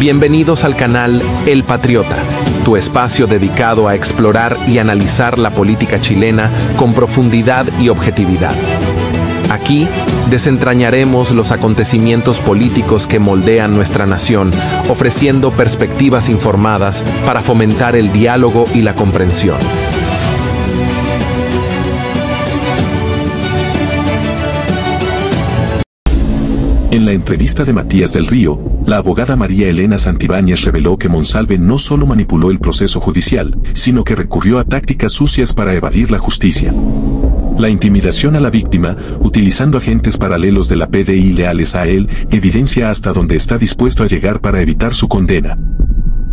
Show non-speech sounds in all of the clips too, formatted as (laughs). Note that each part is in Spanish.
Bienvenidos al canal El Patriota, tu espacio dedicado a explorar y analizar la política chilena con profundidad y objetividad. Aquí desentrañaremos los acontecimientos políticos que moldean nuestra nación, ofreciendo perspectivas informadas para fomentar el diálogo y la comprensión. En la entrevista de Matías del Río, la abogada María Elena Santibáñez reveló que Monsalve no solo manipuló el proceso judicial, sino que recurrió a tácticas sucias para evadir la justicia. La intimidación a la víctima, utilizando agentes paralelos de la PDI leales a él, evidencia hasta dónde está dispuesto a llegar para evitar su condena.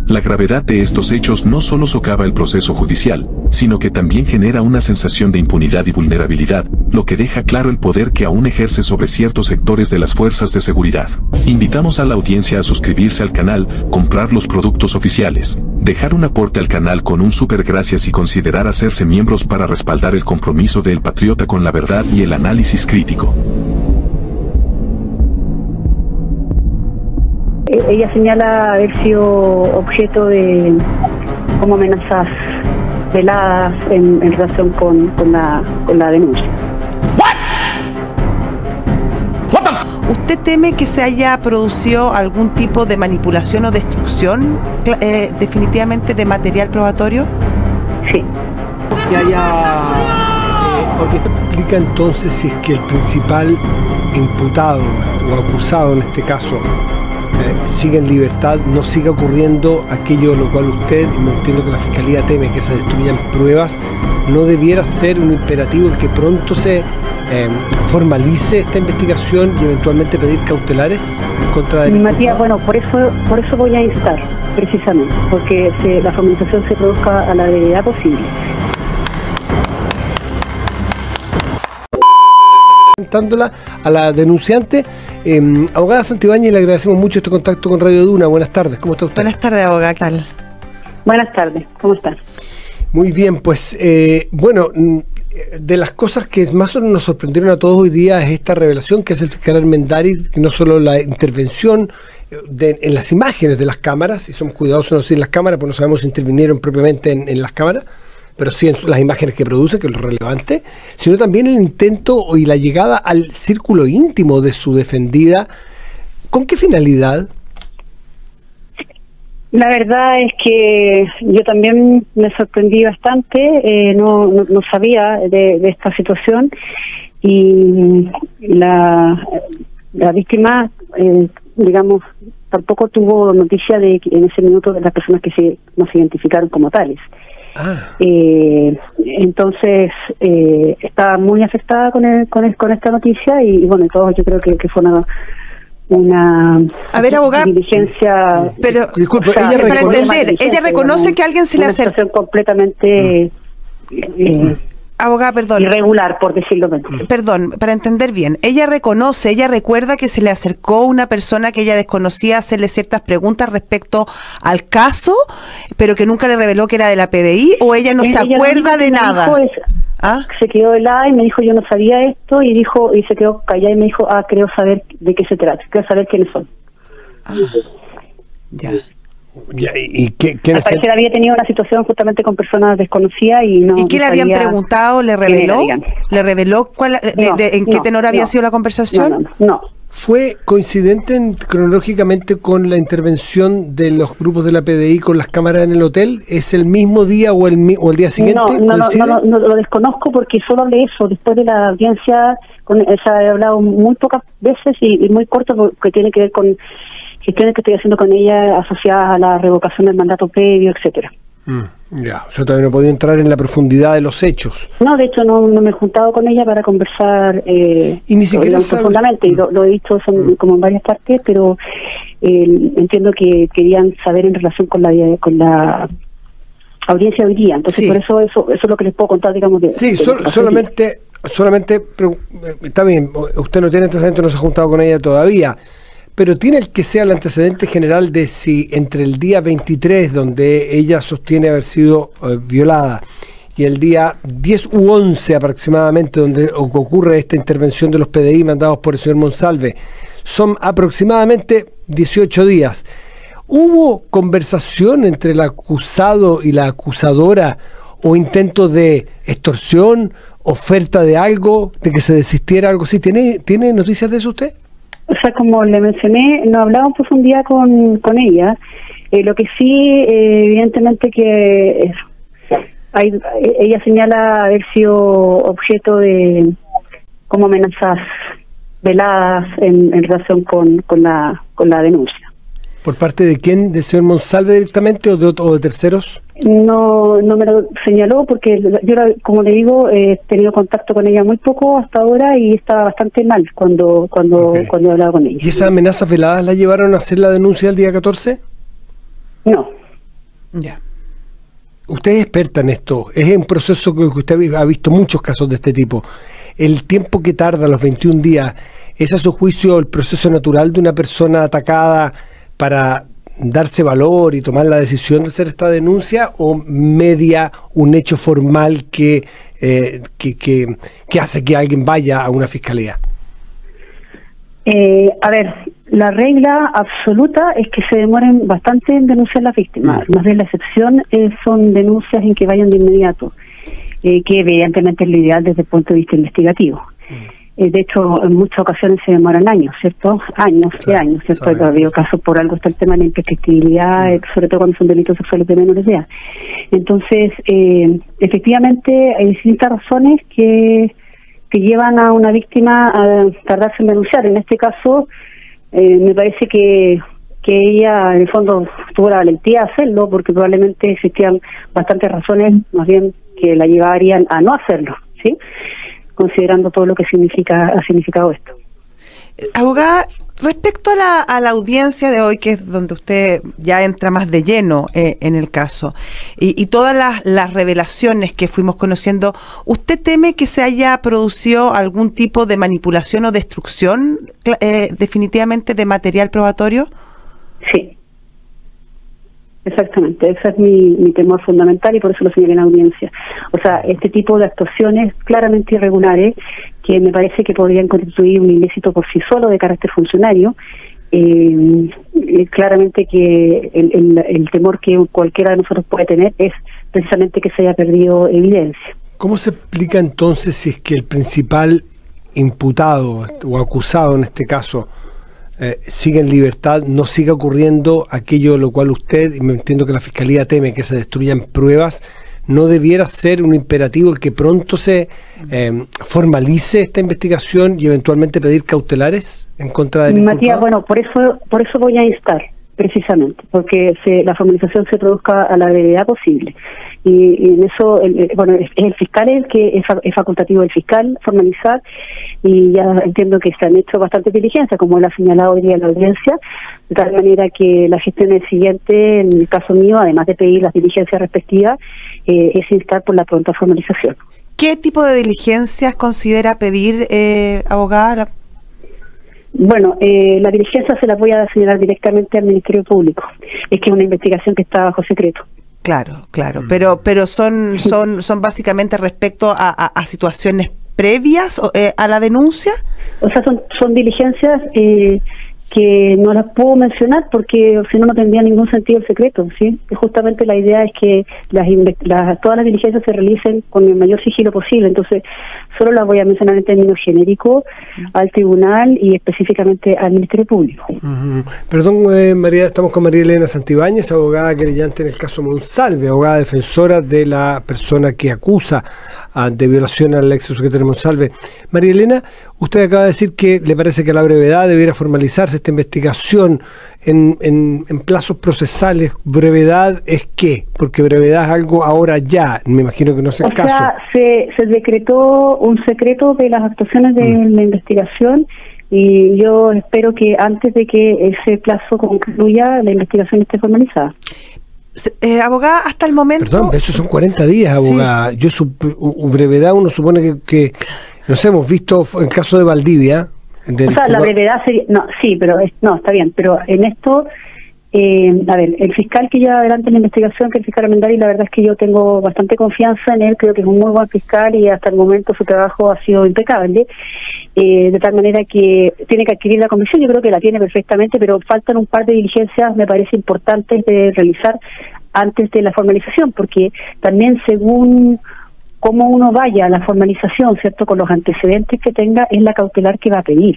La gravedad de estos hechos no solo socava el proceso judicial, sino que también genera una sensación de impunidad y vulnerabilidad, lo que deja claro el poder que aún ejerce sobre ciertos sectores de las fuerzas de seguridad. Invitamos a la audiencia a suscribirse al canal, comprar los productos oficiales, dejar un aporte al canal con un super gracias y considerar hacerse miembros para respaldar el compromiso del patriota con la verdad y el análisis crítico. Ella señala haber sido objeto de como amenazas veladas en, relación con, con, la, con la denuncia. ¿Usted teme que se haya producido algún tipo de manipulación o destrucción eh, definitivamente de material probatorio? Sí. Que haya... Eh, explica entonces si es que el principal imputado o acusado en este caso siga en libertad, no siga ocurriendo aquello lo cual usted, y me entiendo que la Fiscalía teme que se destruyan pruebas, no debiera ser un imperativo el que pronto se eh, formalice esta investigación y eventualmente pedir cautelares en contra de... Matías, bueno, por eso, por eso voy a instar, precisamente, porque la formalización se produzca a la brevedad posible. A la denunciante. Eh, abogada Santibáñez, le agradecemos mucho este contacto con Radio Duna. Buenas tardes, ¿cómo está usted? Buenas tardes, abogada, ¿qué tal? Buenas tardes, ¿cómo estás? Muy bien, pues eh, bueno, mm, de las cosas que más nos sorprendieron a todos hoy día es esta revelación que hace el fiscal Armendari, que no solo la intervención eh, en las imágenes de las cámaras, y somos cuidadosos no decir las cámaras, porque no sabemos si intervinieron propiamente en, en las cámaras, pero sí en las imágenes que produce, que es lo relevante, sino también el intento y la llegada al círculo íntimo de su defendida. ¿Con qué finalidad? La verdad es que yo también me sorprendí bastante, eh, no, no, sabía de, esta situación y la, la víctima, eh, digamos, tampoco tuvo noticia de en ese minuto de las personas que se, no se identificaron como tales. Ah. Eh, entonces, eh, estaba muy afectada con, el, con, con esta noticia y, bueno, todos yo creo que, que fue una una a ver abogada diligencia pero ella para entender ella reconoce que alguien se le hace completamente eh, abogada, perdón. Irregular, por decirlo menos. Perdón, para entender bien, ella reconoce, ella recuerda que se le acercó una persona que ella desconocía a hacerle ciertas preguntas respecto al caso, pero que nunca le reveló que era de la PDI, o ella no se acuerda de nada. ¿Ah? Se quedó helada y me dijo yo no sabía esto y dijo y se quedó callada y me dijo ah creo saber de qué se trata, quiero saber quiénes son. Ah, ya. ¿Y qué, había tenido una situación justamente con personas desconocidas y no. ¿Y qué le habían preguntado? ¿Le reveló? ¿Le reveló cuál, en qué tenor había sido la conversación? No, ¿Fue coincidente cronológicamente con la intervención de los grupos de la PDI con las cámaras en el hotel? ¿Es el mismo día o el, o el día siguiente? No, no, no, lo desconozco porque solo hablé eso. Después de la audiencia, con, se ha hablado muy pocas veces y, y muy corto porque tiene que ver con gestiones que estoy haciendo con ella asociadas a la revocación del mandato previo, etcétera. Mm, ya, o sea, todavía no podía entrar en la profundidad de los hechos. No, de hecho, no, me he juntado con ella para conversar eh, y ni siquiera profundamente, y lo, he dicho son, mm. como en varias partes, pero eh, entiendo que querían saber en relación con la con la audiencia hoy día. Entonces, por eso, eso eso es lo que les puedo contar, digamos. De, sí, solamente, solamente, eh, está bien, usted no tiene antecedentes, no se ha juntado con ella todavía pero tiene el que sea el antecedente general de si entre el día 23, donde ella sostiene haber sido eh, violada, y el día 10 u 11 aproximadamente, donde ocurre esta intervención de los PDI mandados por el señor Monsalve, son aproximadamente 18 días. ¿Hubo conversación entre el acusado y la acusadora o intento de extorsión, oferta de algo, de que se desistiera algo así? ¿Tiene, ¿tiene noticias de eso usted? O sea, como le mencioné, no hablaba en profundidad con, con ella. Eh, lo que sí, eh, evidentemente que hay, ella señala haber sido objeto de como amenazas veladas en, en relación con, con, la, con la denuncia. ¿Por parte de quién? ¿De señor Monsalve directamente o de, o de terceros? No, no me lo señaló porque yo, como le digo, he tenido contacto con ella muy poco hasta ahora y estaba bastante mal cuando cuando cuando hablaba con ella. ¿Y esas amenazas veladas la llevaron a hacer la denuncia el día 14? No. Ya. Usted es experta en esto. Es un proceso que usted ha visto muchos casos de este tipo. El tiempo que tarda, los 21 días, ¿es a su juicio el proceso natural de una persona atacada? Para darse valor y tomar la decisión de hacer esta denuncia o media un hecho formal que, eh, que, que, hace que alguien vaya a una fiscalía? Eh, a ver, la regla absoluta es que se demoren bastante en denunciar a las víctimas. Mm. Más bien la excepción eh, son denuncias en que vayan de inmediato, que evidentemente es lo ideal desde el punto de vista investigativo. Mm. Eh, de hecho, en muchas ocasiones se demoran años, ¿cierto? Años y años, ¿cierto? Ha habido casos por algo está el tema de la imprescriptibilidad, mm. eh, sobre todo cuando son delitos sexuales de menores de edad. Entonces, eh, efectivamente, hay distintas razones que, que llevan a una víctima a tardarse en denunciar. En este caso, me parece que que ella en el fondo tuvo la valentía de hacerlo porque probablemente existían bastantes razones más bien que la llevarían a no hacerlo, ¿sí? Considerando todo lo que significa ha significado esto. Abogada, respecto a la, a la audiencia de hoy, que es donde usted ya entra más de lleno eh, en el caso, y, todas las, las, revelaciones que fuimos conociendo, ¿usted teme que se haya producido algún tipo de manipulación o destrucción eh, definitivamente de material probatorio? Sí, Exactamente, ese es mi, temor fundamental y por eso lo señalé en la audiencia. O sea, este tipo de actuaciones claramente irregulares que me parece que podrían constituir un ilícito por sí solo de carácter funcionario, eh, eh, claramente que el, temor que cualquiera de nosotros puede tener es precisamente que se haya perdido evidencia. ¿Cómo se explica entonces si es que el principal imputado o acusado en este caso eh, siga en libertad, no siga ocurriendo aquello lo cual usted, y me entiendo que la Fiscalía teme que se destruyan pruebas, no debiera ser un imperativo el que pronto se eh, formalice esta investigación y eventualmente pedir cautelares en contra de Matías, bueno, por eso, por eso voy a instar, precisamente, porque se, la formalización se produzca a la brevedad posible y, en eso, el, bueno, es, el fiscal el que es, facultativo el fiscal formalizar y ya entiendo que se han hecho bastante diligencia, como lo ha señalado hoy día la audiencia, de tal manera que la gestión es siguiente, en el caso mío, además de pedir las diligencias respectivas, eh, es instar por la pronta formalización. ¿Qué tipo de diligencias considera pedir, eh, abogada? Bueno, eh, la diligencia se la voy a señalar directamente al Ministerio Público. Es que es una investigación que está bajo secreto. Claro, claro, mm. pero pero son son son básicamente respecto a, a, situaciones previas eh, a la denuncia. O sea, son son diligencias eh, que no las puedo mencionar porque si no no tendría ningún sentido el secreto, ¿sí? Justamente la idea es que las, todas las diligencias se realicen con el mayor sigilo posible, entonces solo las voy a mencionar en términos genéricos al tribunal y específicamente al Ministerio Público. Perdón, eh, María, estamos con María Elena Santibáñez, abogada querellante en el caso Monsalve, abogada defensora de la persona que acusa de violación al ex secretario Monsalve. María Elena, usted acaba de decir que le parece que a la brevedad debiera formalizarse esta investigación en, en, plazos procesales. ¿Brevedad es qué? Porque brevedad es algo ahora ya, me imagino que no es el caso. Sea, se, se decretó un secreto de las actuaciones de mm. la investigación y yo espero que antes de que ese plazo concluya la investigación esté formalizada. Eh, abogada, hasta el momento. Perdón, eso son 40 días, abogada. Yo, su brevedad, uno supone que, que, nos hemos visto en caso de Valdivia. o sea, la brevedad sería. No, sí, pero. no, está bien, pero en esto. Eh, a ver, el fiscal que lleva adelante la investigación, que es el fiscal Armendari, la verdad es que yo tengo bastante confianza en él, creo que es un muy buen fiscal y hasta el momento su trabajo ha sido impecable, eh, de tal manera que tiene que adquirir la comisión, yo creo que la tiene perfectamente, pero faltan un par de diligencias, me parece importantes de realizar antes de la formalización, porque también según cómo uno vaya a la formalización, ¿cierto? Con los antecedentes que tenga, es la cautelar que va a pedir,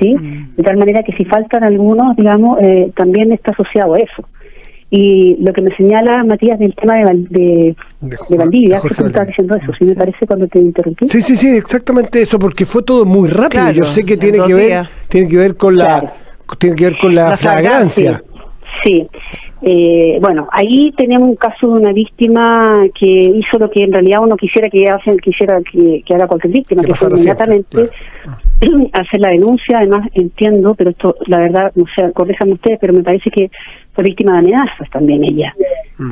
¿sí? De tal manera que si faltan algunos, digamos, eh, también está asociado a eso. Y lo que me señala Matías del tema de, Val- de, De de Valdivia, que tú estabas diciendo eso, sí, me parece cuando te interrumpí. Sí, sí, sí, exactamente eso, porque fue todo muy rápido. Claro, Yo sé que en tiene que ver, días. tiene que ver con la, Claro. tiene que ver con la, La flagrancia. Sí. Eh, bueno, ahí tenemos un caso de una víctima que hizo lo que en realidad uno quisiera que hace, quisiera que, que haga cualquier víctima, Que que fue inmediatamente (clears throat) hacer la denuncia. Además, entiendo, pero esto, la verdad, no sé, corríjanme ustedes, pero me parece que fue víctima de amenazas también ella.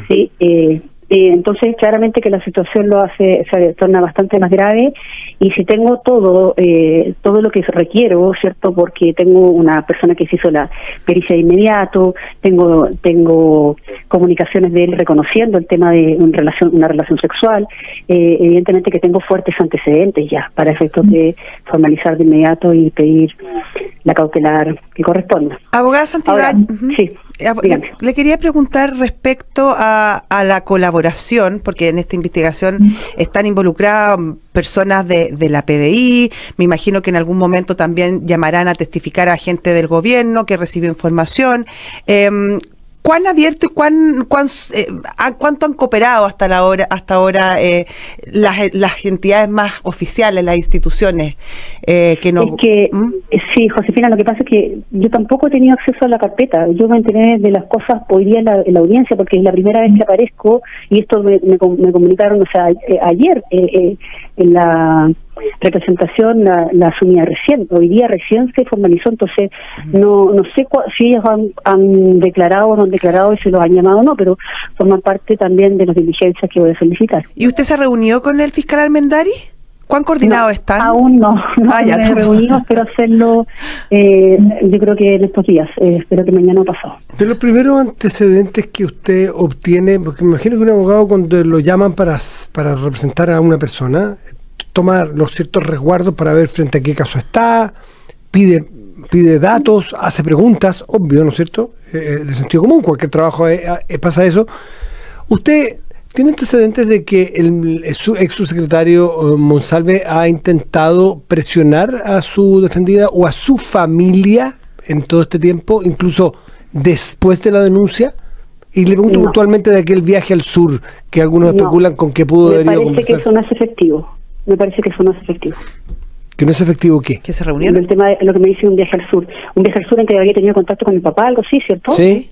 Sí. Eh, eh, entonces, claramente que la situación lo hace, se torna bastante más grave y si tengo todo, eh, todo lo que requiero, ¿cierto? Porque tengo una persona que se hizo la pericia de inmediato, tengo, tengo comunicaciones de él reconociendo el tema de una relación, una relación sexual, eh, evidentemente que tengo fuertes antecedentes ya para efectos de formalizar de inmediato y pedir la cautelar que corresponda. Abogada Santibáñez, sí, dígame. le, quería preguntar respecto a, a la colaboración, porque en esta investigación están involucradas personas de, de la PDI, me imagino que en algún momento también llamarán a testificar a gente del gobierno que recibió información. Em, ¿Cuán abierto y cuán, cuán, eh, a- cuánto han cooperado hasta la hora, hasta ahora eh, las, las entidades más oficiales, las instituciones eh, que no? Es que, ¿Mm? eh, sí, Josefina, lo que pasa es que yo tampoco he tenido acceso a la carpeta. Yo me enteré de las cosas hoy día en la, en la audiencia porque es la primera vez que aparezco y esto me, me me comunicaron, o sea, eh, ayer eh, eh, en la representación la, la asumía recién. Hoy día recién se formalizó, entonces no no sé cua- si ellos han, han declarado o no han declarado y si los han llamado o no, pero forman parte también de las diligencias que voy a solicitar. ¿Y usted se reunió con el fiscal Almendari? ¿Cuán coordinados No, están? Aún no, (laughs) no Ah, ya, me he reunido, espero hacerlo, eh, yo creo que en estos días, eh, espero que mañana o pasado. De los primeros antecedentes que usted obtiene, porque me imagino que un abogado cuando lo llaman para, para representar a una persona, toma los ciertos resguardos para ver frente a qué caso está, pide pide datos, hace preguntas, obvio, ¿no es cierto? Eh, de sentido común, cualquier trabajo eh, eh, pasa eso. Usted tiene antecedentes de que el, el su ex subsecretario eh, Monsalve ha intentado presionar a su defendida o a su familia en todo este tiempo, incluso después de la denuncia. Y le pregunto No. puntualmente de aquel viaje al sur que algunos No. especulan con que pudo haber ido parece que eso no es efectivo, me parece que eso no es efectivo. Que no es efectivo qué. que se El reunieron. tema de lo que me dice un viaje al sur, un viaje al sur en que había tenido contacto con mi papá, algo así, ¿cierto? Sí.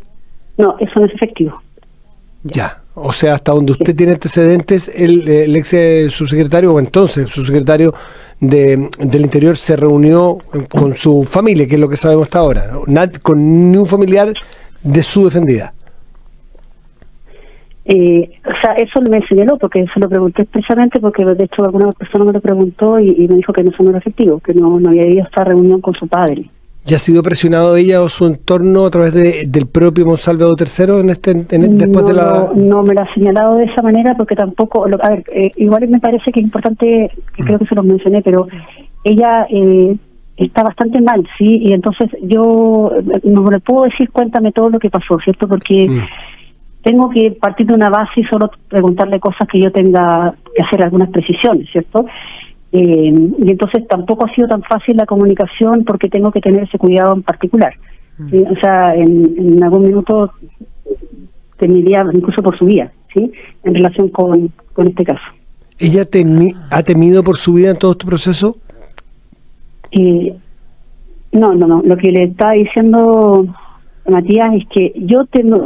No, eso no es efectivo. Ya. O sea, hasta donde usted tiene antecedentes, el, el ex eh, subsecretario, o entonces subsecretario de, del Interior, se reunió con su familia, que es lo que sabemos hasta ahora, ¿no? Nad- con ni un familiar de su defendida. Eh, o sea, eso me señaló porque se lo pregunté expresamente porque de hecho alguna persona me lo preguntó y, y me dijo que no eso no era efectivo, que no, no había ido a esta reunión con su padre. ¿Ya ha sido presionado ella o su entorno a través de- del propio Monsalvado III en este, en- después no, de la... no, no me lo ha señalado de esa manera porque tampoco, lo- a ver, eh, igual me parece que es importante, que creo que se los mencioné, pero ella eh, está bastante mal, ¿sí? Y entonces yo no le puedo decir cuéntame todo lo que pasó, ¿cierto? Porque Mm. Tengo que partir de una base y solo preguntarle cosas que yo tenga que hacer algunas precisiones, ¿cierto? Eh, y entonces tampoco ha sido tan fácil la comunicación porque tengo que tener ese cuidado en particular. ¿sí? O sea, en, en algún minuto temiría incluso por su vida, ¿sí? En relación con, con este caso. ¿Ella temi- ha temido por su vida en todo este proceso? Eh, no, no, no. Lo que le estaba diciendo Matías es que yo temo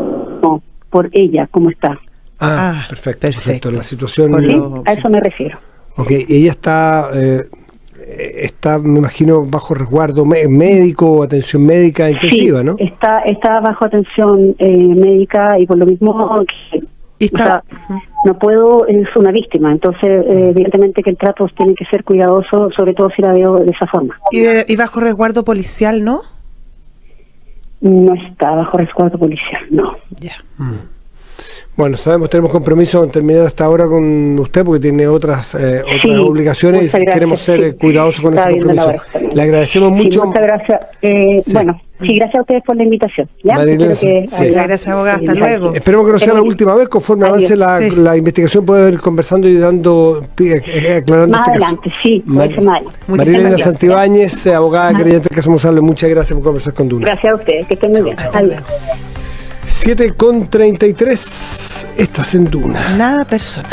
no, por ella, como está. Ah, Ah, perfecto, perfecto. perfecto. La situación... Por ¿sí? lo- A eso me refiero. Ok, ella está, eh, está, me imagino, bajo resguardo mé- médico, atención médica intensiva, sí, ¿no? Está, está bajo atención eh, médica y por lo mismo que, Y está- o sea, no puedo, es una víctima, entonces eh, evidentemente que el trato tiene que ser cuidadoso, sobre todo si la veo de esa forma. Y, de- y bajo resguardo policial, ¿no? No está bajo resguardo policial, no. Ya. Bueno, sabemos, tenemos compromiso en terminar hasta ahora con usted porque tiene otras, eh, otras Sí, obligaciones y queremos ser sí. eh, cuidadosos con ese compromiso. Le agradecemos Sí, mucho. muchas gracias. Eh, Sí. Bueno, sí, gracias a ustedes por la invitación. ¿ya? Marilena, que sí. Gracias, abogada. Hasta luego. Esperemos que no sea la última vez, conforme avance la, Sí. la investigación, puede ir conversando y dando, eh, aclarando Más este caso. adelante, sí, más adelante. Muchísimas Marilena gracias. Santibáñez, abogada creyente que somos muchas gracias por conversar con Duna. Gracias a ustedes, que estén muy bien. Hasta Adiós. Luego. 7 con 33, estás en Duna. Nada personal.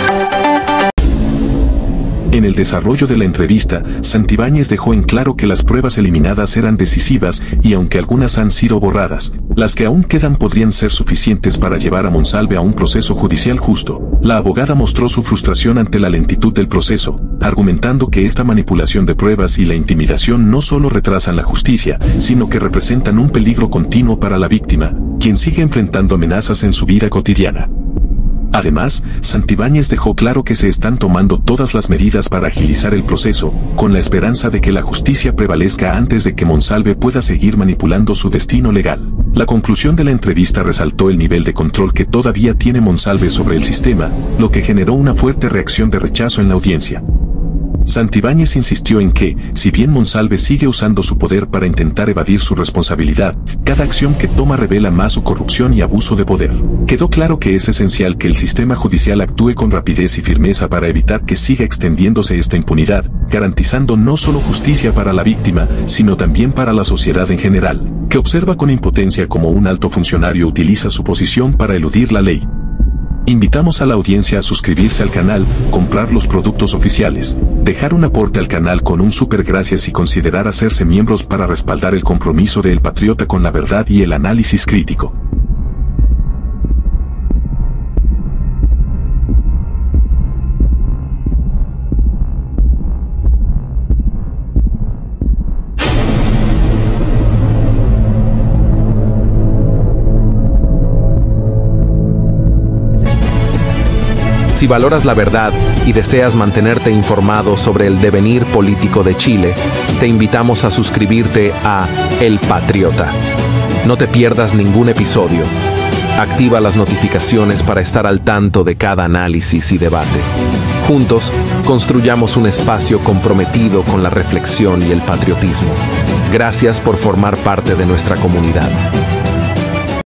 En el desarrollo de la entrevista, Santibáñez dejó en claro que las pruebas eliminadas eran decisivas y aunque algunas han sido borradas, las que aún quedan podrían ser suficientes para llevar a Monsalve a un proceso judicial justo. La abogada mostró su frustración ante la lentitud del proceso, argumentando que esta manipulación de pruebas y la intimidación no solo retrasan la justicia, sino que representan un peligro continuo para la víctima, quien sigue enfrentando amenazas en su vida cotidiana. Además, Santibáñez dejó claro que se están tomando todas las medidas para agilizar el proceso, con la esperanza de que la justicia prevalezca antes de que Monsalve pueda seguir manipulando su destino legal. La conclusión de la entrevista resaltó el nivel de control que todavía tiene Monsalve sobre el sistema, lo que generó una fuerte reacción de rechazo en la audiencia. Santibáñez insistió en que, si bien Monsalve sigue usando su poder para intentar evadir su responsabilidad, cada acción que toma revela más su corrupción y abuso de poder. Quedó claro que es esencial que el sistema judicial actúe con rapidez y firmeza para evitar que siga extendiéndose esta impunidad, garantizando no solo justicia para la víctima, sino también para la sociedad en general, que observa con impotencia cómo un alto funcionario utiliza su posición para eludir la ley. Invitamos a la audiencia a suscribirse al canal, comprar los productos oficiales, dejar un aporte al canal con un super gracias y considerar hacerse miembros para respaldar el compromiso de El Patriota con la verdad y el análisis crítico. Si valoras la verdad y deseas mantenerte informado sobre el devenir político de Chile, te invitamos a suscribirte a El Patriota. No te pierdas ningún episodio. Activa las notificaciones para estar al tanto de cada análisis y debate. Juntos, construyamos un espacio comprometido con la reflexión y el patriotismo. Gracias por formar parte de nuestra comunidad.